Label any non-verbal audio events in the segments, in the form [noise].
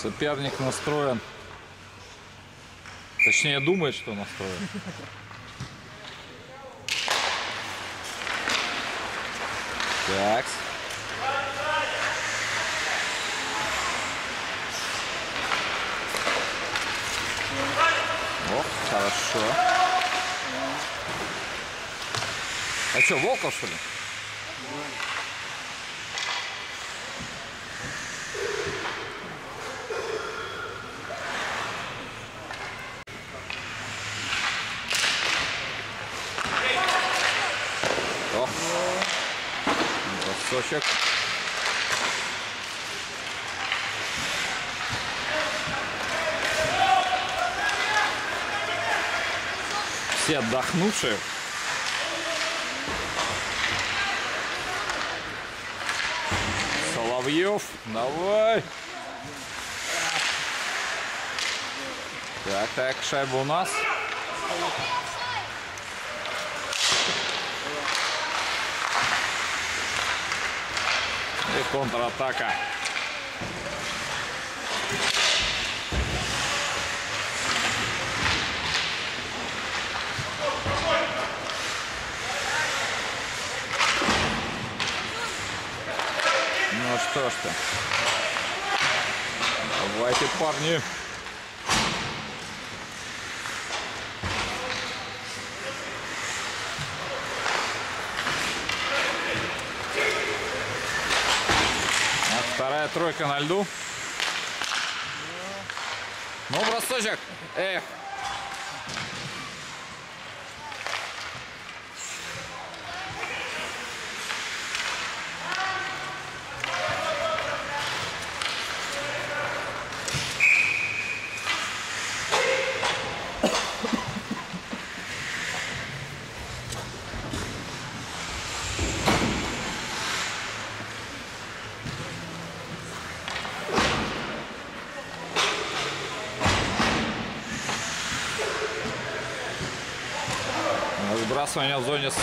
Соперник настроен. Точнее, думает, что настроен. Так. О, хорошо. А что, Волков, что ли? О, бросочек. Все отдохнувшие. Соловьев, давай. Так, так, шайба у нас. И контратака. Ну что. Давайте, парни. А вторая тройка на льду. Ну, бросочек. Эх.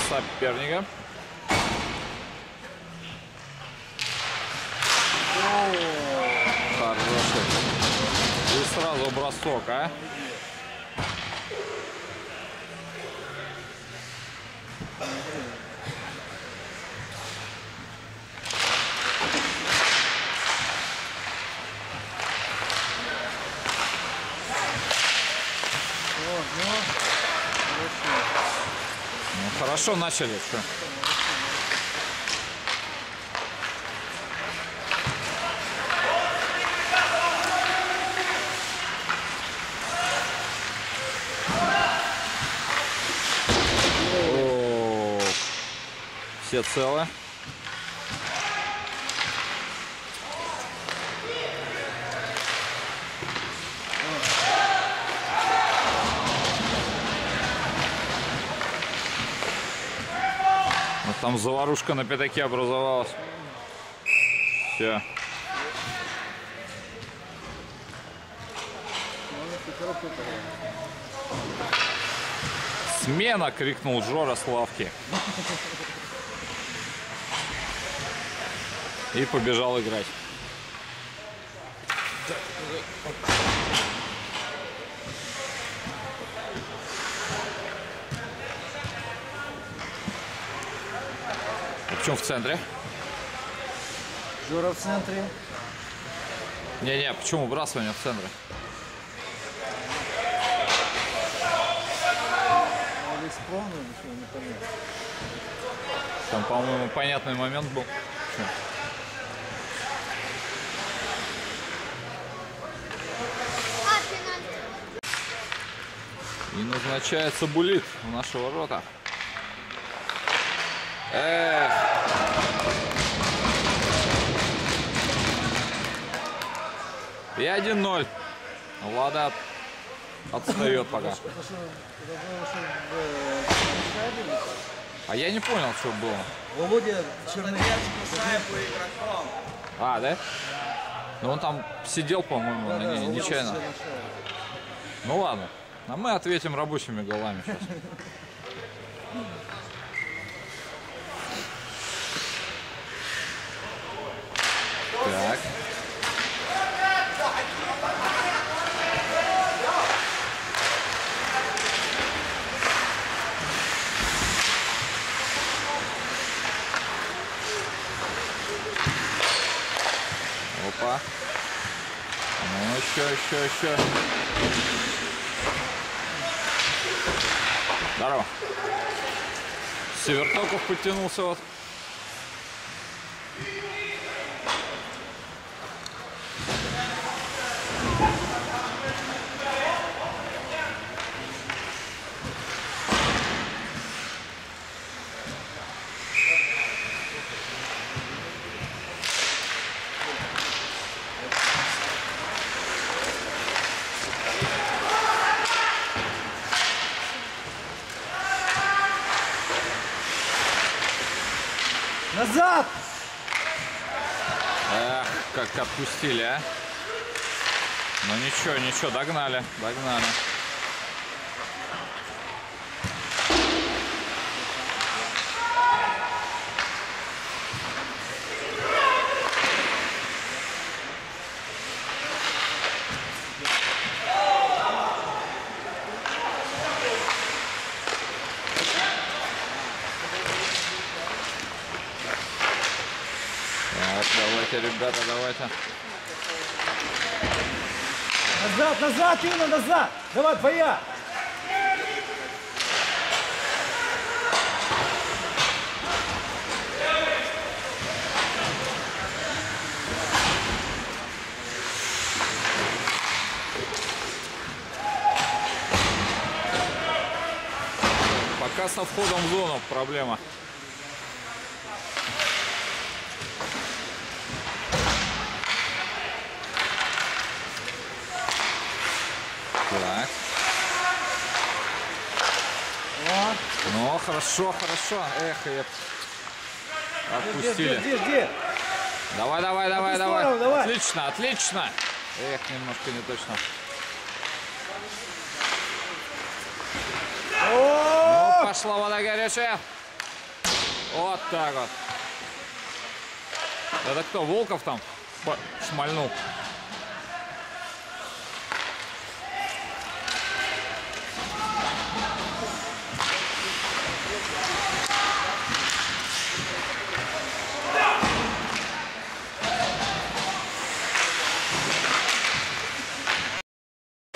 Соперника. Хороший. И сразу бросок, а? О, ну, хорошо. Ну, хорошо начали. О, Все целы. Там заварушка на пятаке образовалась. Все. Смена! крикнул Жора Славки. И побежал играть. Почему в центре? Жора в центре. Не-не, почему выбрасывание в центре? Там, по-моему, понятный момент был. И назначается булит в наши ворота. Эх. И 1-0. Влада отстает пока. А я не понял, что было. Володя. А, да? Ну он там сидел, по-моему, Да, да, нечаянно. Ну ладно. А мы ответим рабочими голами сейчас. [laughs] Так. Опа. Ну, еще, еще, еще. Здорово. Севертоков подтянулся вот. Отпустили, а. Ну ничего, ничего, догнали, догнали. Так, давайте, ребята, давайте. Назад, назад, Инна, назад! Давай, твоя! Пока со входом в зону проблема. Так. О, Ну, хорошо, хорошо. Эх, и отпустили. жди, жди, жди. Давай, давай, давай, давай. давай. Отлично, отлично. Эх, немножко не точно. Ну, пошла вода горячая. Вот так вот. Это кто, Волков там шмальнул?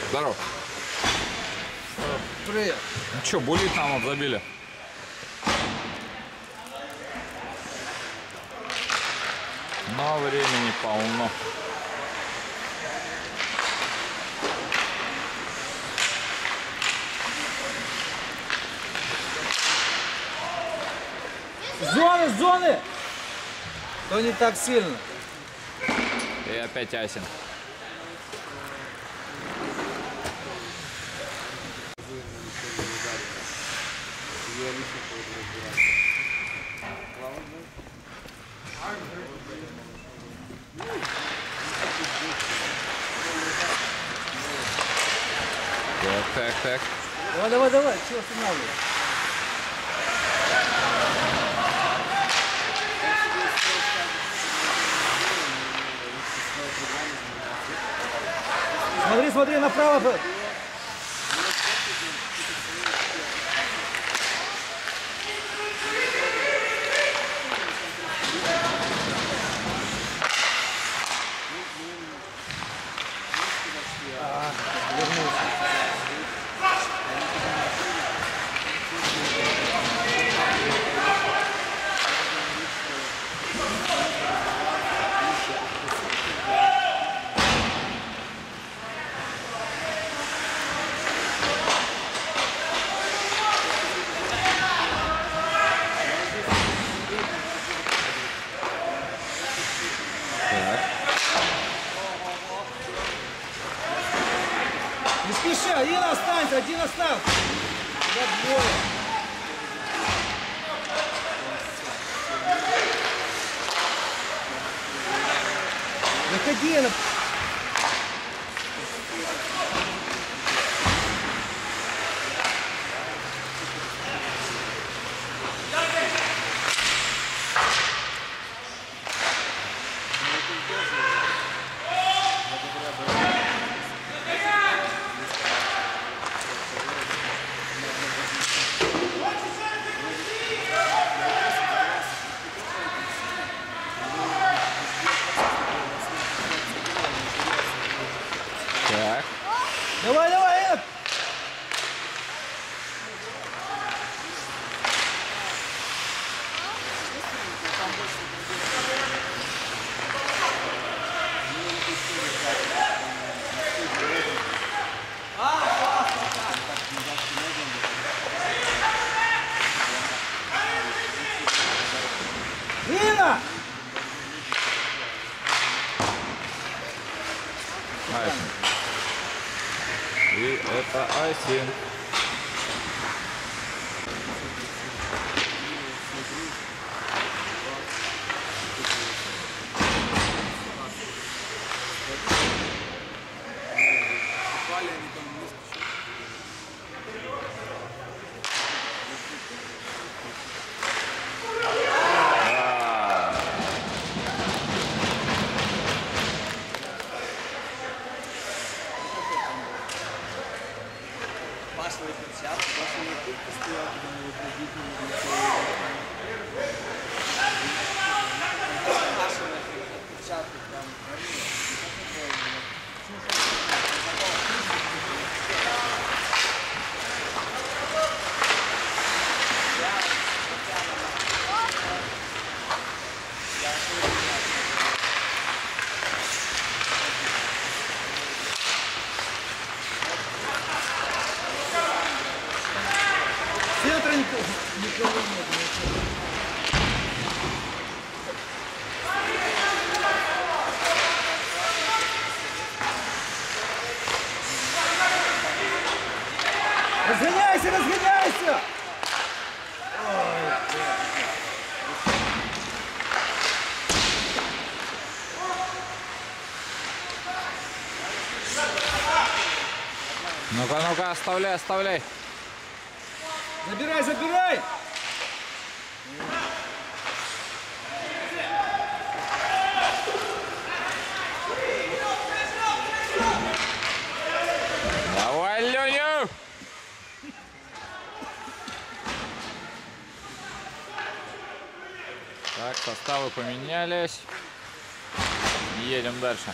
Здорово. Привет. Ну что, булит нам вот забили. Но времени полно. Зоны, зоны! То не так сильно. И опять Асин. Так. Давай, давай, давай, чего останавливаешь? Смотри, смотри, направо. Это Разгоняйся, разгоняйся! Ну-ка, ну-ка, оставляй, оставляй. Забирай, забирай! Давай, Леню! Так, составы поменялись. Едем дальше.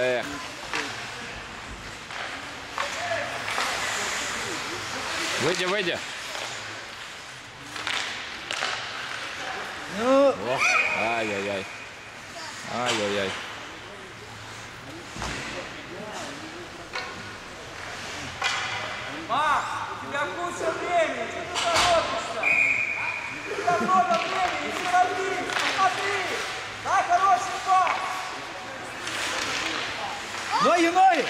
Эх. Выйди, выйди. Ну, О, ай-яй-яй. Ай-яй-яй. Ма, у тебя куча времени, что ты торопишься? У тебя много времени, не торопись, посмотри! Дай хороший пас! ноги, ноги!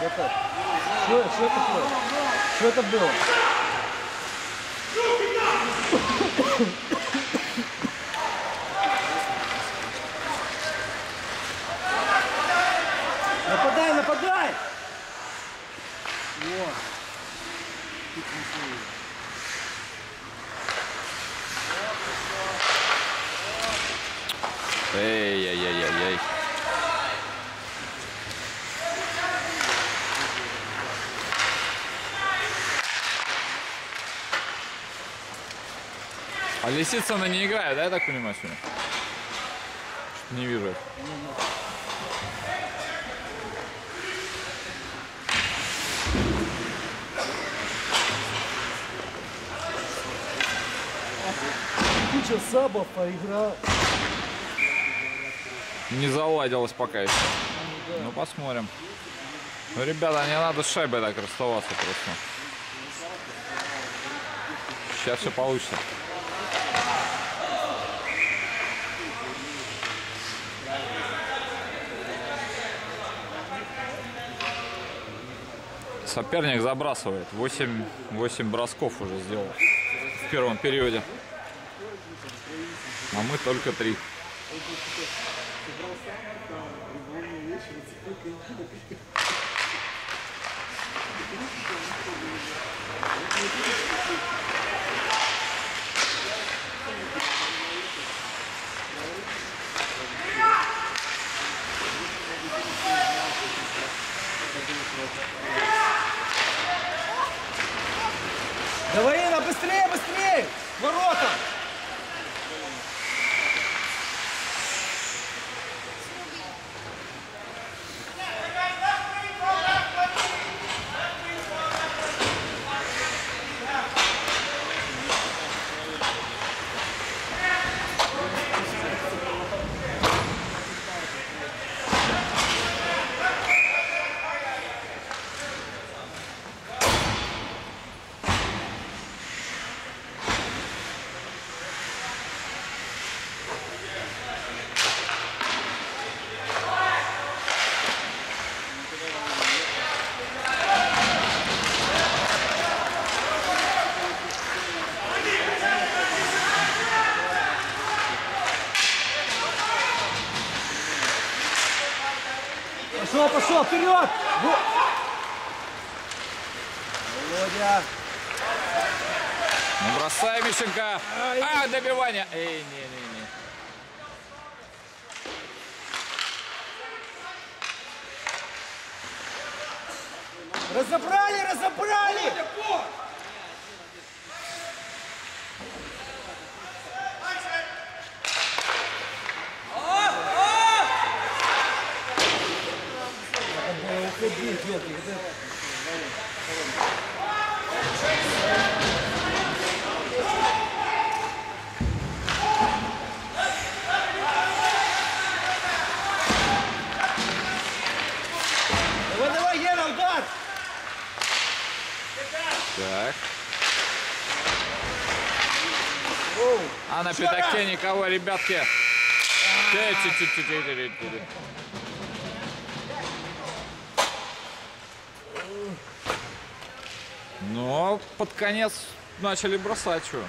Это, что, что это такое? Что это было? Нападай, нападай! Вот. Эй-яй-яй-яй-яй. А Лисицына не играет, да, я так понимаю, сегодня? Не вижу. Куча сабов, а игра... Не заладилось пока еще. Ну, посмотрим. Ну, ребята, не надо с шайбой так расставаться просто. Сейчас все получится. соперник забрасывает. 8, 8 бросков уже сделал в первом периоде. А мы только 3. Пошел, вперед! Во- Володя! Ну бросай, Мищенко. А, добивание. Эй, не-не-не. Разобрали, разобрали! Надо было уходить, елки, вот это- Давай, давай, Гена, удар! Так. А на пятаке никого, ребятки. Ты, ты, ты, ты, ты, ты, ты, ты. Но под конец начали бросать что.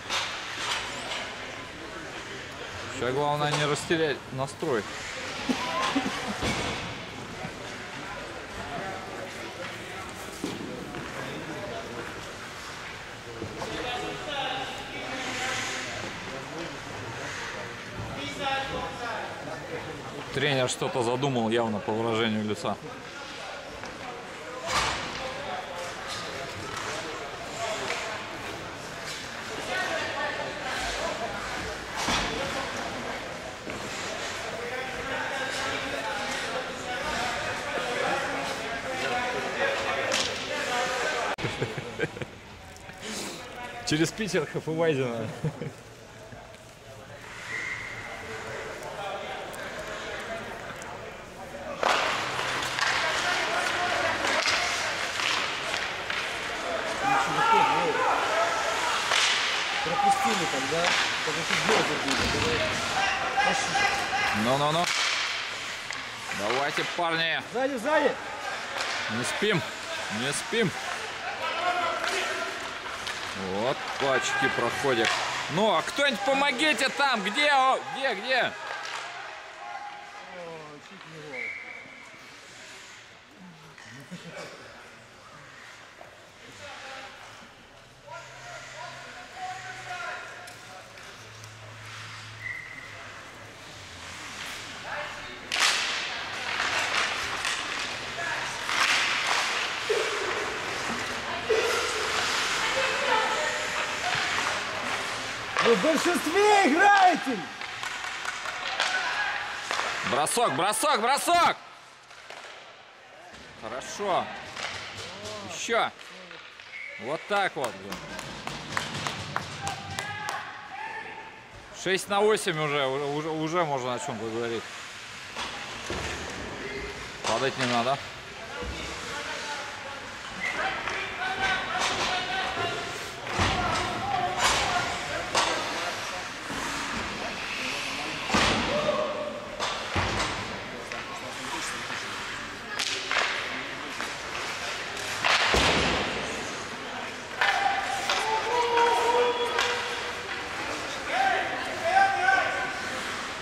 Сейчас главное не растерять настрой. Тренер что-то задумал явно по выражению лица. Через Питер Хафывайзена. Чуваки, ну, пропустили тогда, потому что гол забили. Давай. Пошли. Ну-ну-ну. Давайте, парни. Сзади, сзади! Не спим. Не спим. Вот, пачки проходят. Ну, а кто-нибудь помогите там. Где? Где, где? В большинстве играете! Бросок, бросок, бросок! Хорошо. Еще. Вот так вот. блин. 6 на 8 уже, уже, уже можно о чем-то говорить. Падать не надо.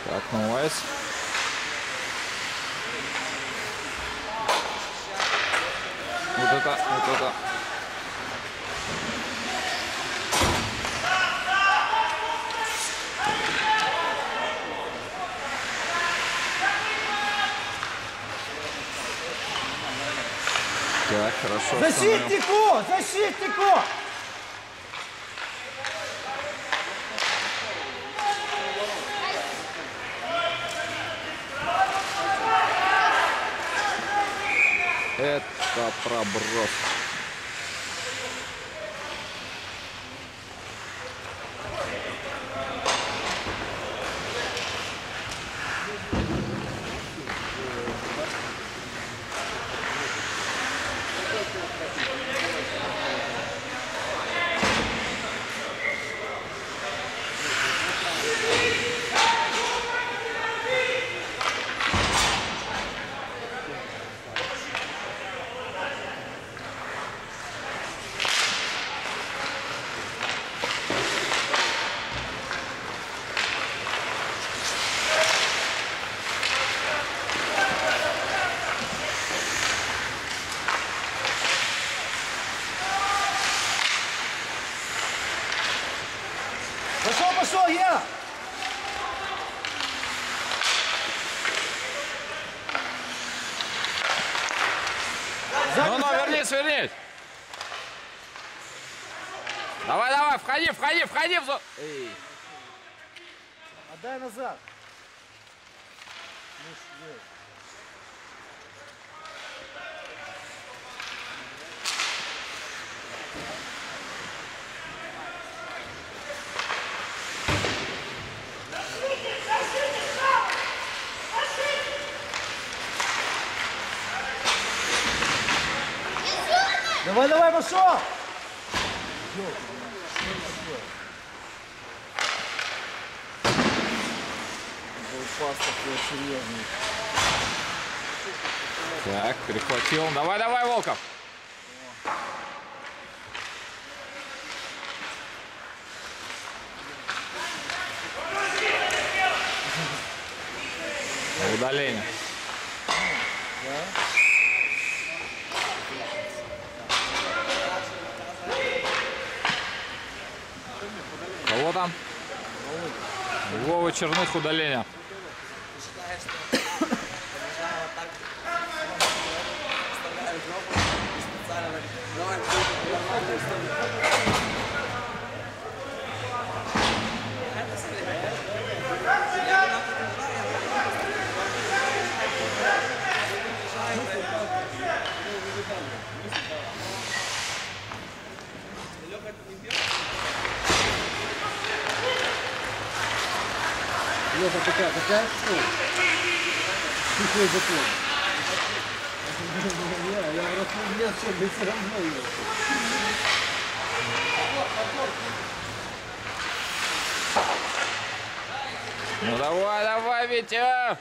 Так, ну Вайс. Вот это, вот это. Так, хорошо. остановил. Защитнику! Защитнику! Это проброс. Пошел, пошел, я! Ну, ну, вернись, вернись. Давай, давай, входи, входи в зону. Эй, Отдай назад. Давай, давай, пошел! Серьезный. Так, перехватил. Давай, давай, Волков. Удаление. Кого там? Вова Черных удаление. Леха, такая, такая? О, Какой закон? Я, я просто нет, чтобы все равно. Ну давай, давай, Витя!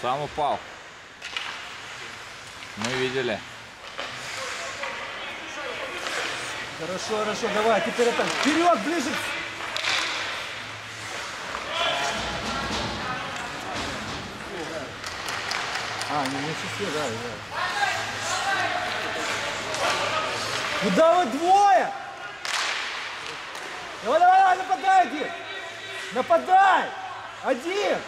Сам упал. Мы видели. Хорошо, хорошо, давай, теперь это вперед, ближе. А, не часы, да, да. Куда вы двое? Давай, давай, давай, нападай, один. Нападай! Один!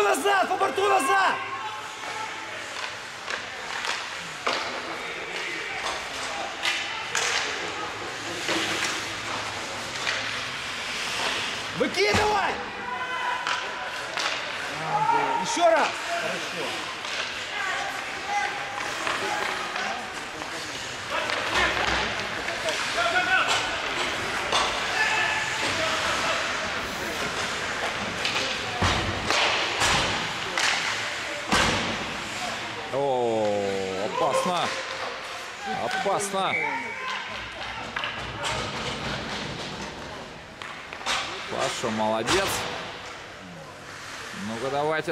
По борту назад, по борту назад!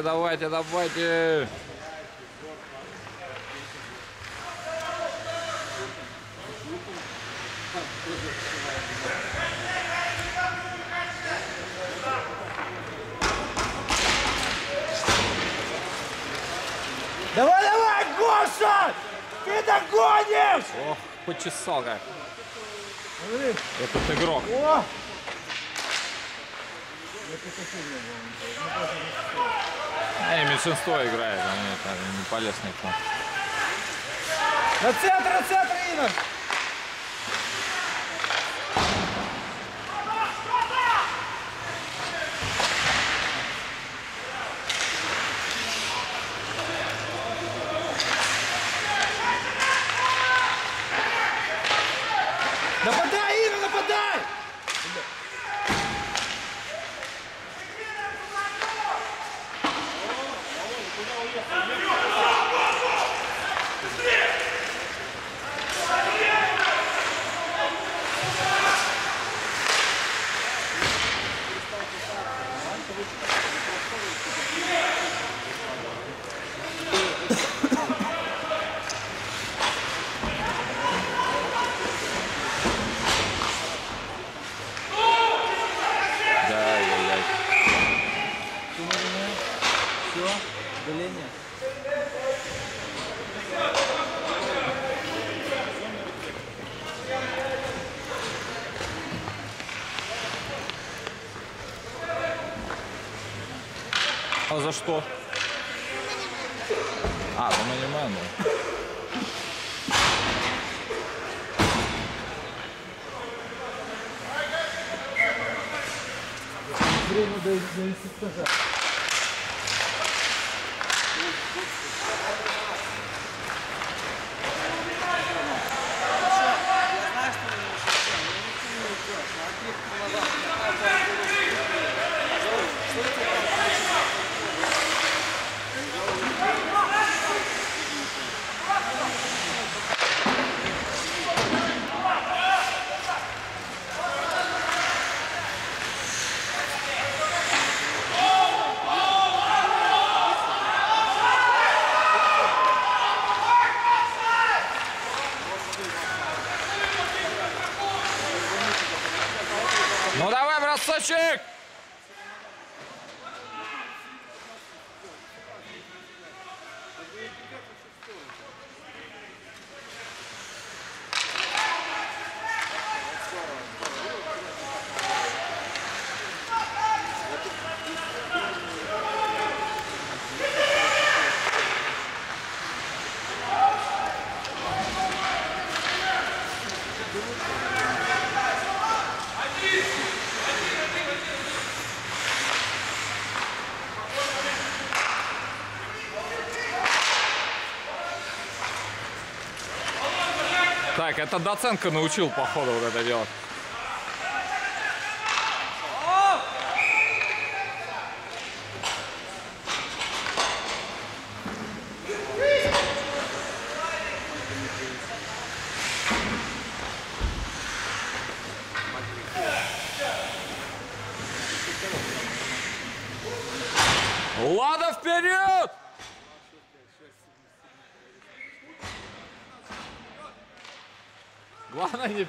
давайте, давайте, давайте. Давай, давай, Гоша! Ты догонишь! Ох, почесал как. Этот игрок. О! Эй, меньшинство играет, они это не полезны к нам. На центр, на центр, Инна! Нападай, Инна, нападай! Да, я, я. Все, удаление. А за что? А, за Манимен, да. Время до, до инструктажа. Ну давай, бросочек! Так, это Доценко научил, походу, вот это делать. Лада вперед!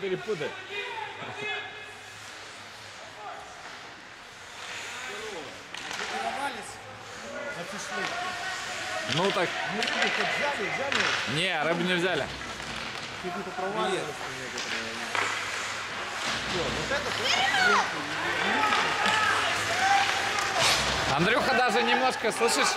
Перепутай. Ну так, хоть взяли, взяли. не, рыбу не взяли. Андрюха даже немножко, слышишь?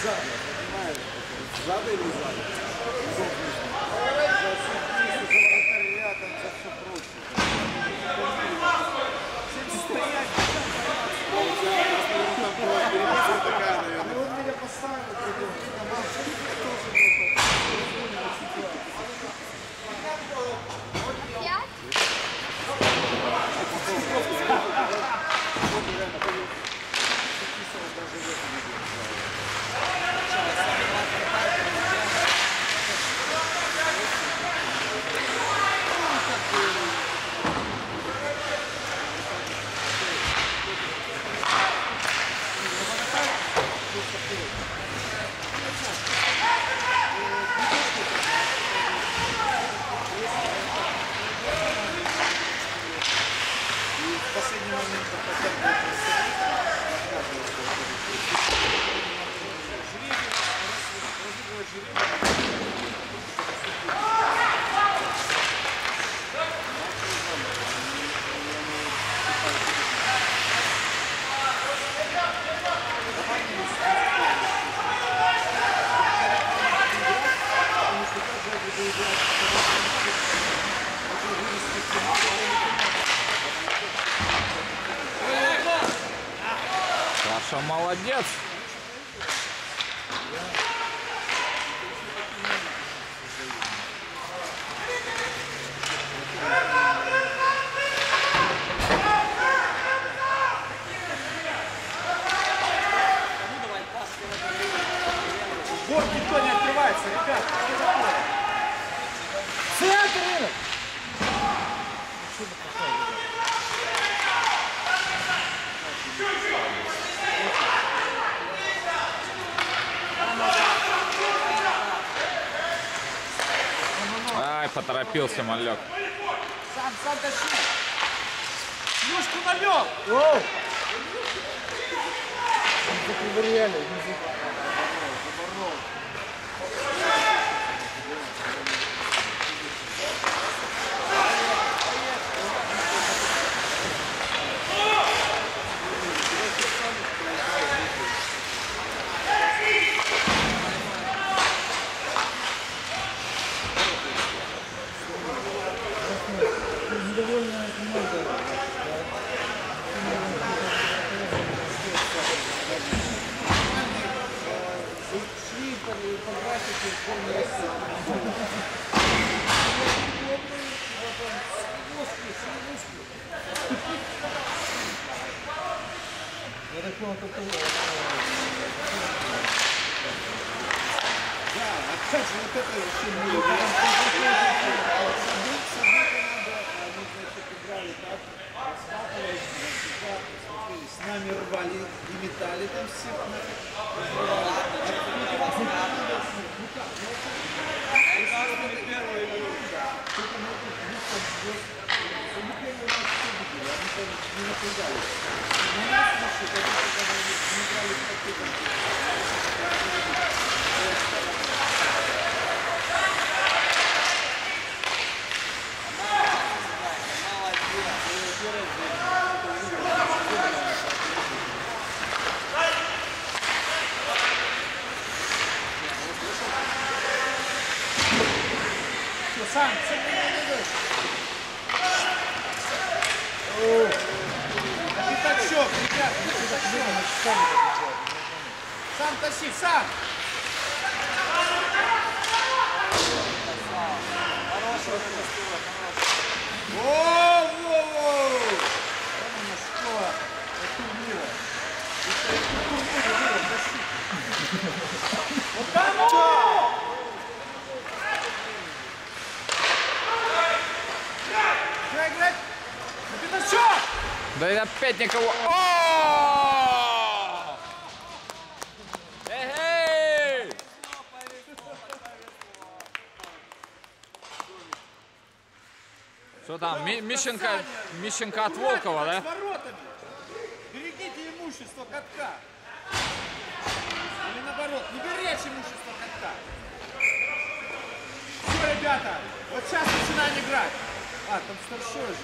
Сзади, понимаешь? Сзади или сзади? Thank you. Ай, поторопился малек. Сам, сам тащи. Юшку налег. Оу! Да и опять никого. О! Эй! Что там, Ми- Мищенко, Мищенко от Волкова, да? Берегите имущество катка. Или наоборот, не беречь имущество катка. Все, ребята, вот сейчас начинаем играть. А, там старшой же.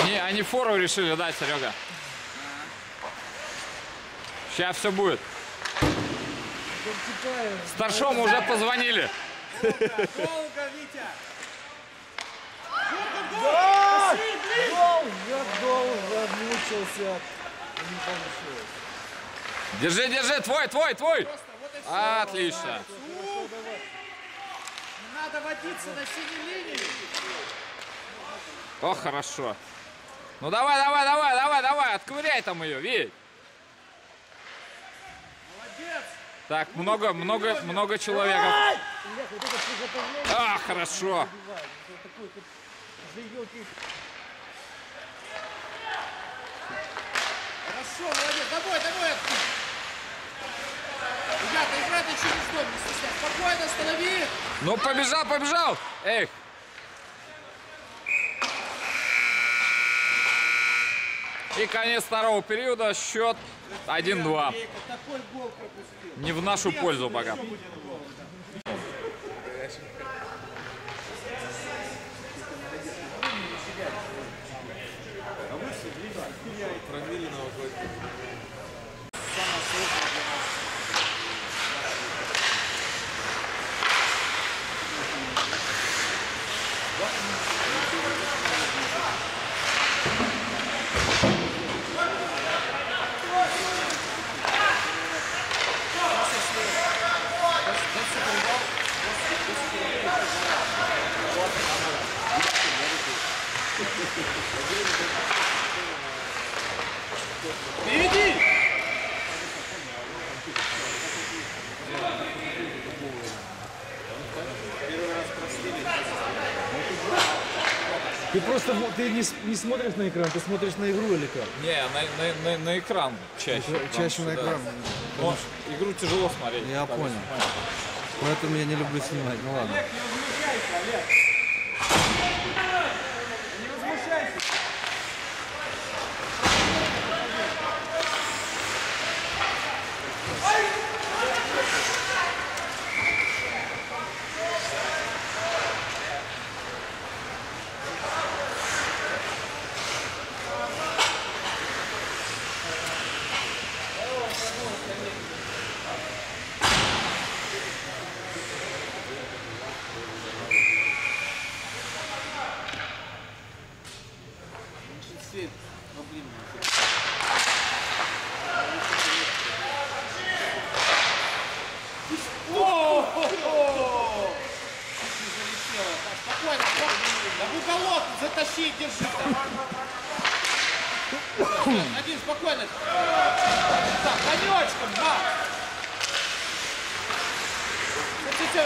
Они, они фору решили дать, Серега. Сейчас все будет. Старшому уже позвонили. Долго, Витя. Да! Гол! Я долго мучился. Не получилось. Держи, держи, твой, твой, твой. Отлично. Водиться на синей линии. О, хорошо. Ну давай, давай, давай, давай, давай, отковыряй там ее, видь. Молодец. Так, много, много, много человеков. А, хорошо. Хорошо, молодец. Домой, домой. Ребята, играй через дом, не стесняйся. Спокойно, останови. Ну, побежал, побежал. Эй! И конец второго периода. Счет 1-2. Не в нашу пользу пока. Проверенного года. Просто ты не, с- не смотришь на экран, ты смотришь на игру или как? Не, на, на- на- на экран чаще. Ча- потому чаще что, на да. экран. Ну, игру тяжело смотреть. Я понял. что, Поэтому я не люблю снимать. Ну ладно. Олег, не возмущайся, Олег. Не О-хо-хо! Залетело. Так, Спокойно. Да в уголок затащи, держи там. Один, спокойно. Так, конечком, да. Хотите?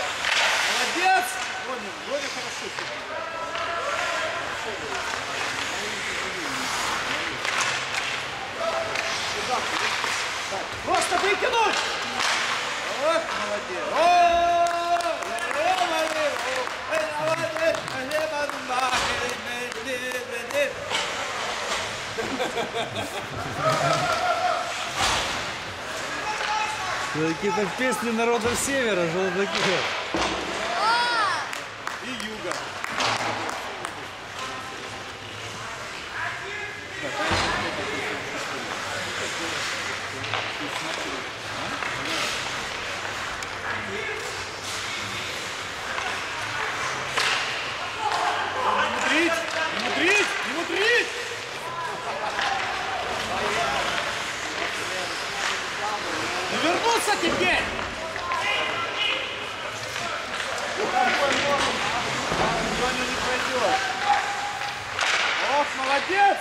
Молодец. Вроде, вроде хорошо. всё. Просто выкинуть! Какие-то песни народов севера, что это такое? А, И юга. Не мудрить! Не мудрить! Не мудрить! Не вернуться теперь! Леня не пройдет. Ох, молодец!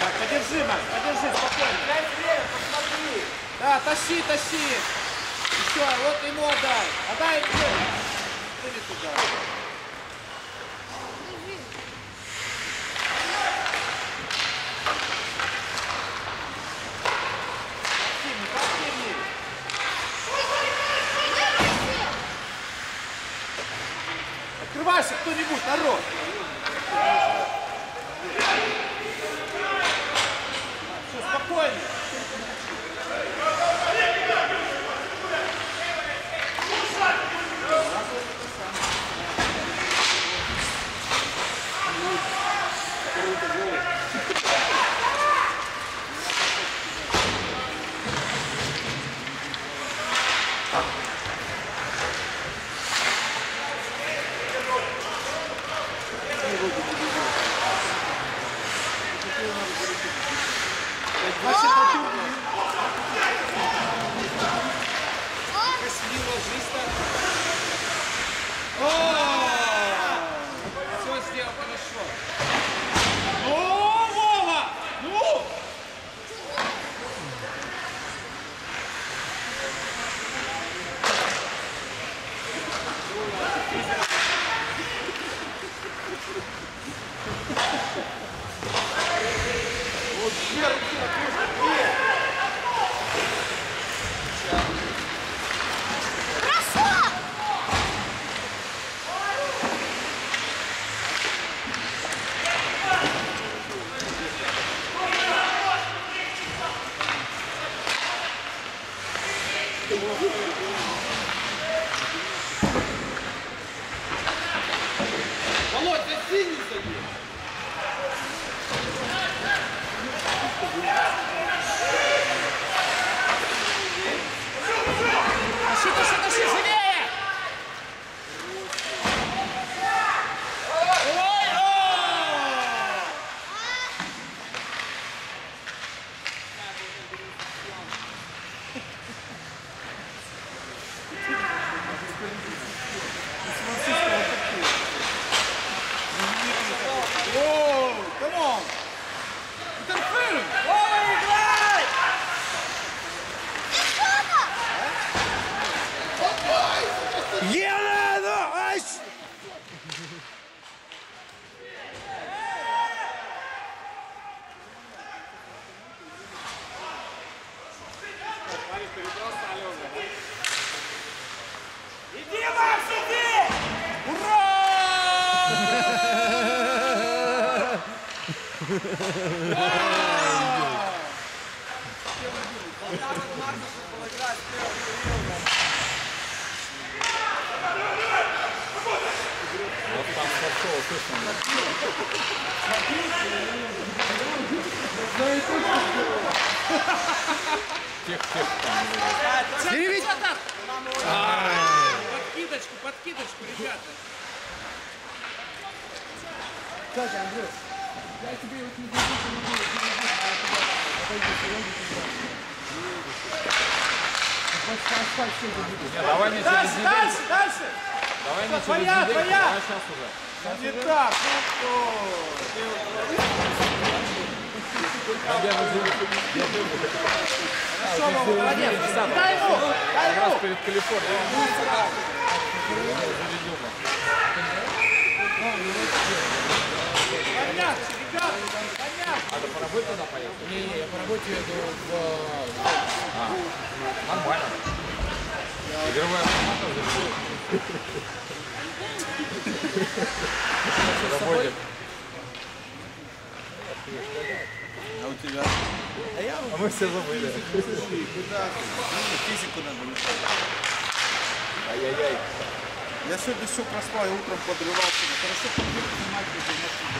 Так, подержи, Макс, подержи, спокойно. Дай время, посмотри. Да, тащи, тащи. Еще, вот ему отдай. Отдай мне. Или туда. Активней, поактивней. Открывайся кто-нибудь, Вова, молодец. Дай ему, дай Как раз ему. перед Калифорнией. Помягче, ребята, помягче. А ты по работе туда поехал? Не, не, я по работе еду в... Нормально. Игровая автомата уже Работе. А у тебя? А мы все забыли. Физику надо решать. Ай-яй-яй. Я сегодня все проспал, я утром подрывался. Хорошо, поехал снимать уже машину.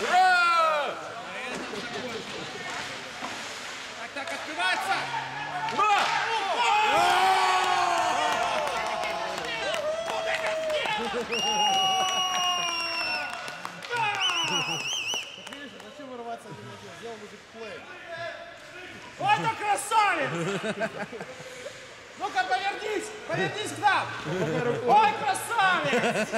Ура! Так, так, открывается. Вот он красавец! Ну-ка, повернись! Повернись к нам! Ой, красавец!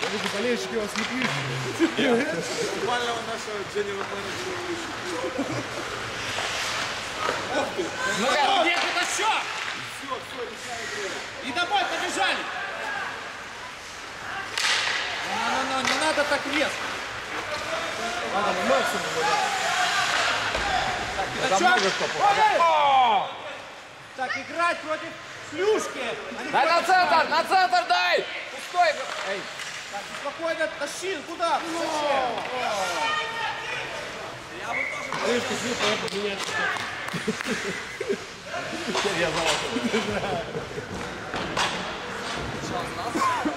Вижу, болельщики вас не пьют. Нормального нашего Дженнера менеджера Ну-ка, где тут еще? И домой побежали! Ну-ну-ну, не надо так резко. Надо на максимум, да. Это Пятачок. Так, играть против Плюшки. а не Дай на центр, на центр дай! Пустой! Эй, Так, спокойно, тащи, куда? Зачем? Крышка сил, поехал менять.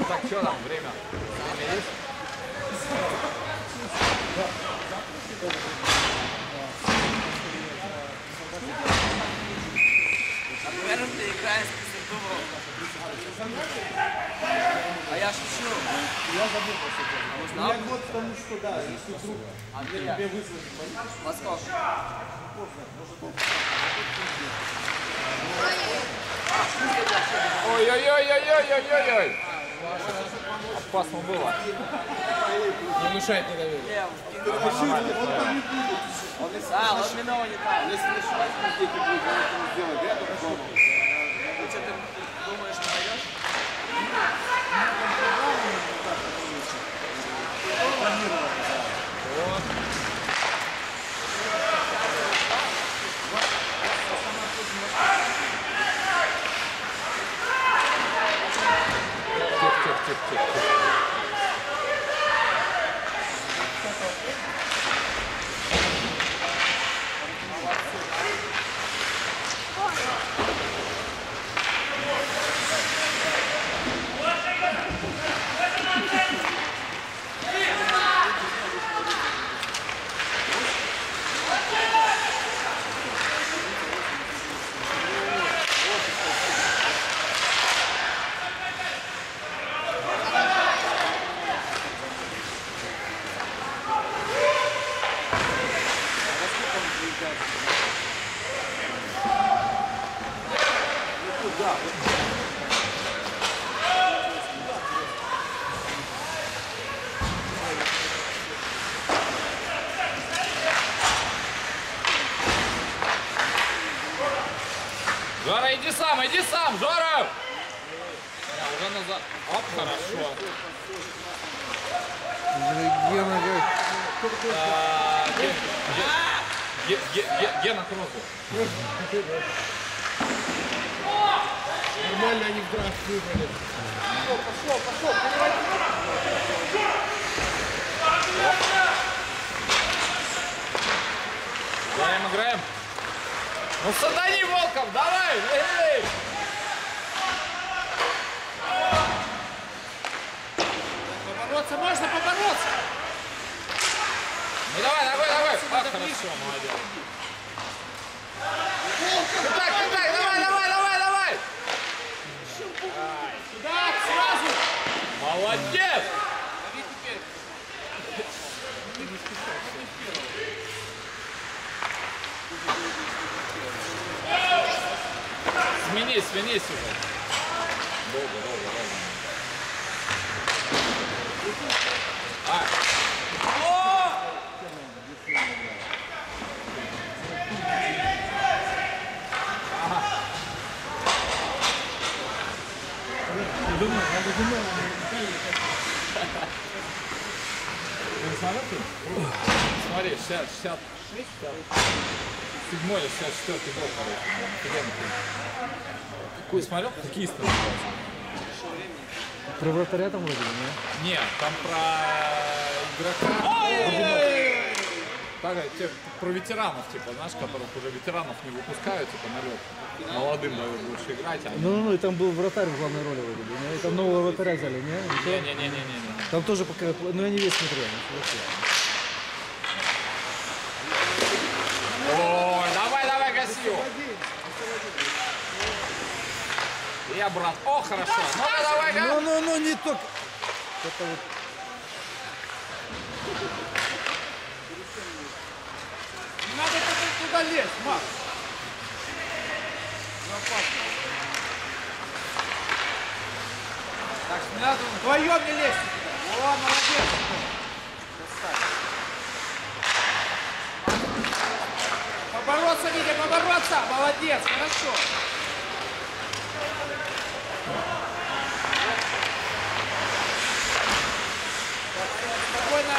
так что там, время? Наверное, ты играешь после Дуброва. А я шучу. Я забыл просто. Я вот потому что да, если вдруг тебе вызвали. Во сколько? Ой-ой-ой-ой-ой-ой-ой! Опасно было. Не внушает недоверие. А, он не так. Если это. Я пробую. Ты что, ты думаешь, не даешь? Жора, иди сам, иди сам, Жора! Я уже назад. Оп, хорошо. Гена, как... А, где- где- Ге- ге- ге- Гена Кросс. Нормально они в драфт выбрали. Играем, играем. Ну сатани Волков, давай! эй! Побороться можно побороться. Ну давай, давай, давай. А, хорошо, молодец. Так, так, так, давай, давай, давай, давай. Сюда, сразу. Молодец. Лови теперь. Сменись, сменись уже. Долго, долго, долго. А. Смотри, 60, 66, 67 или 64 год, короче. Какой смотрел? Хоккеист называется. Про вратаря там вроде, не? Нет, там про игрока. Так, те- про ветеранов, типа, знаешь, которых уже ветеранов не выпускают, типа, на лед. Молодым дают больше играть, а они... Ну, ну, и там был вратарь в главной роли вроде, бы, не? И там нового вратаря взяли, не? Не-не-не-не-не. Там тоже пока, ну я не весь смотрел себе. Ой, давай, его. И обратно. О, хорошо. Ну, давай, давай. Ну, ну, ну, не только. Это вот Не надо туда- туда лезть, Макс. Ну. Так, не надо вдвоем не лезть. О, молодец. Красавец. Побороться, Витя, побороться. Молодец, хорошо. Спокойно.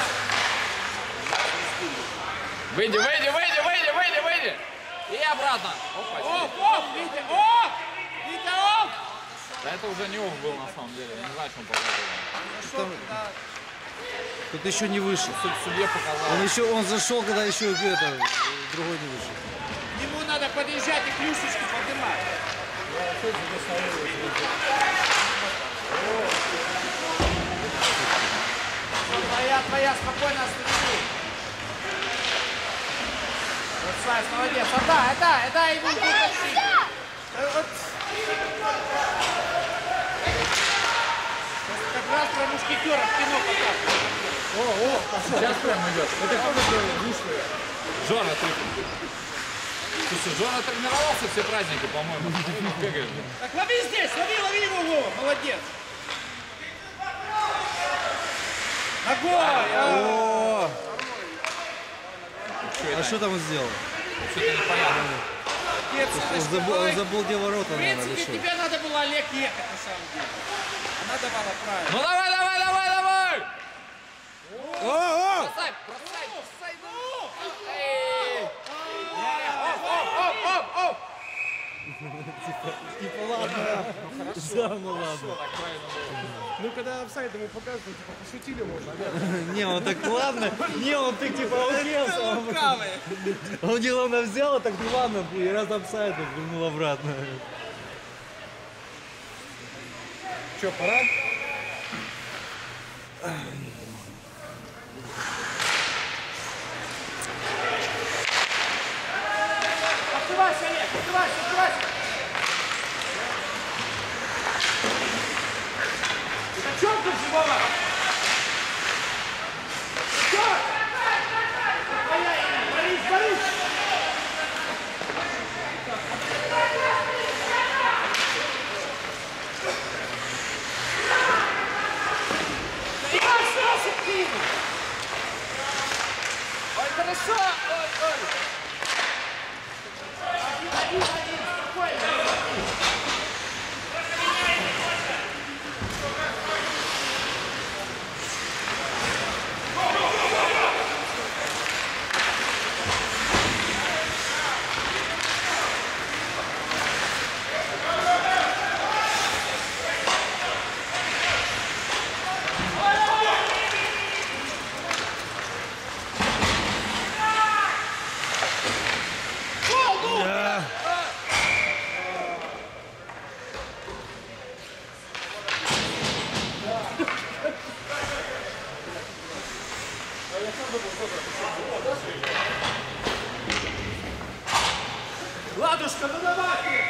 Выйди, выйди, выйди, выйди, выйди, выйди. И обратно. Опа. Оп, оп, Витя, оп! Витя, оп! Да это уже не он был на самом деле. Я не знаю, что он показывал. Зашел туда. Тут еще не вышел. Суд судье показал. Он еще, он зашел, когда еще это, другой не вышел. К нему надо подъезжать и клюшечки поднимать. Вот Твоя, твоя, спокойно останови. Красавец, молодец. Отдай, отдай, отдай ему. Э, вот. Сейчас Как раз про мушкетеров в кино показывают. Сейчас прям идет. Это кто такой вышлый? Жора, ты... Слушай, Жора тренировался все праздники, по-моему. Так лови здесь, лови, лови его, Вова, молодец. Ногой! а. О, а что там он сделал? Что-то непонятно. Молодец, Он давай. он забыл, где ворота, В наверное, принципе, решил. тебе надо было Олег ехать, на самом деле. Она давала правильно. Ну давай, давай, давай, давай! О, о! Бросай, бросай, бросай, ну! Типа ладно. Да, ну ладно. Так правильно было. Ну, когда офсайд ему показывают, типа, пошутили можно. Не, он так ладно. Не, он так типа, окей, он, он не главное взял, а так ну ладно, и раз офсайд, вернул обратно. Че, пора? Открывайся, Олег, открывайся, открывайся. Зачем ты живого? Зачем? Твоя имя, Борис, Борис. Да я остался к ним. Ой, хорошо, ой, ой. Один, один, спокойно. Ладушка, ну давай!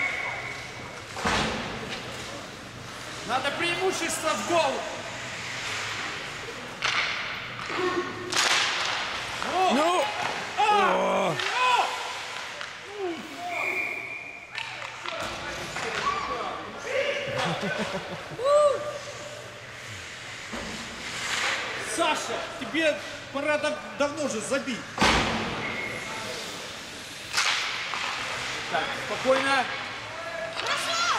Надо преимущество в гол! Ну! Саша, тебе пора дав- давно же забить. Так, спокойно. Хорошо!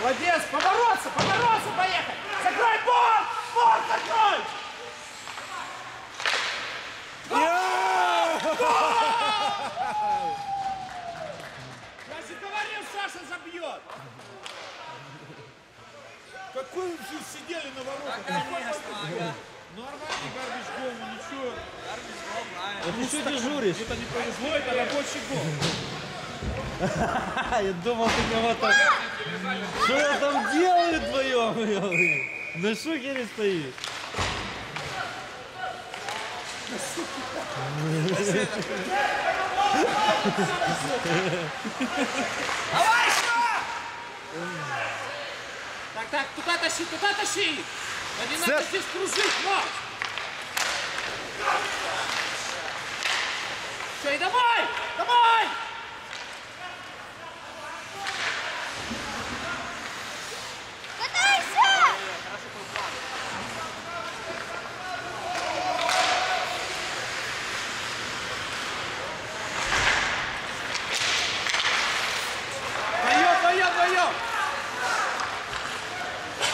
Молодец, побороться, побороться, поехать! Закрой бол! Бол закрой! Я же говорил, Саша забьет! Какой вы все сидели на воротах? Нормальный гарбич гол, ну ничего. А ты что дежуришь? Это не повезло, это рабочий гол. А, я думал, ты кого-то... Что я там делаю вдвоем? На шухере стоишь. Давай, что? Так, так, туда тащи, туда тащи! Да не надо Сет. здесь кружить, но! Все, и давай! Давай! Катайся! Даем, даем, даем!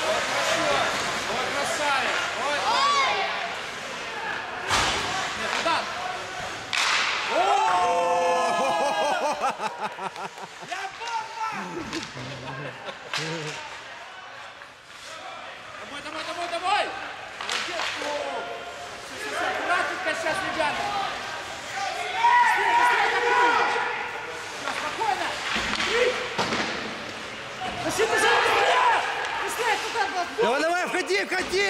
Ой, хорошо! Ой, красавец! Ой, ой! Нет, туда! Я бомба! Домой, домой, домой, домой! Молодец! Всё, Аккуратненько сейчас, ребята! Быстрее, быстрее, атакуем! Всё, спокойно! И! Тащи, тащи, быстрее! Быстрее, туда, Давай, давай, входи, входи!